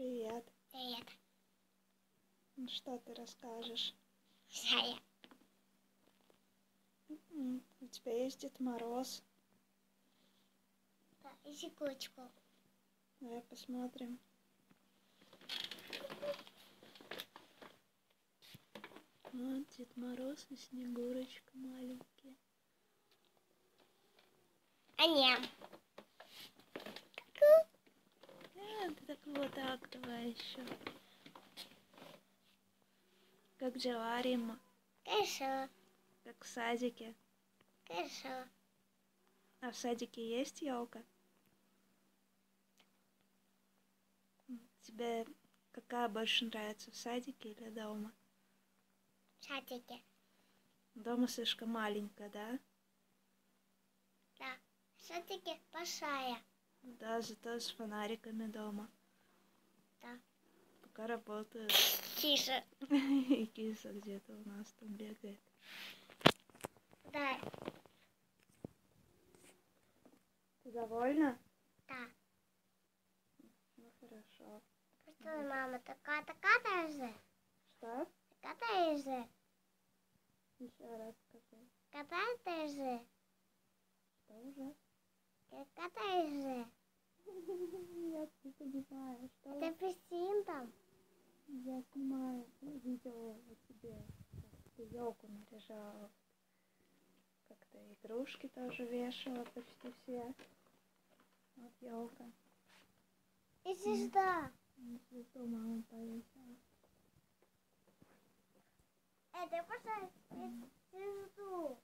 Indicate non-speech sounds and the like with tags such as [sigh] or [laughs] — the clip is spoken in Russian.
Привет. Привет. Ну, Что ты расскажешь? Я. М, У тебя есть Дед Мороз. Да, и секундочку. Давай посмотрим. Вот Дед Мороз и Снегурочка маленькие. А не. А, ты так вот так давай еще. Как дела, Рима? Хорошо. Как в садике. Хорошо. А в садике есть елка? Тебе какая больше нравится, в садике или дома? В садике. Дома слишком маленькая, да? Да. В садике большая. Да, зато с фонариками дома. Да. Пока работают. Тише. И киса [laughs] где-то у нас там бегает. Да. Ты довольна? Да. Ну хорошо. Что, мама, ка- ты катаешься? Что? Ты катаешься? Еще раз скажи. Катаешься? Что уже? Ты катаешься? [laughs] Я не знаю. Что? Ты пустим там? Я снимаю как Ты елку наряжала. Как-то игрушки тоже вешала почти все. Вот елка. И звезда. Звезду мама повесила. Это пошла звезду.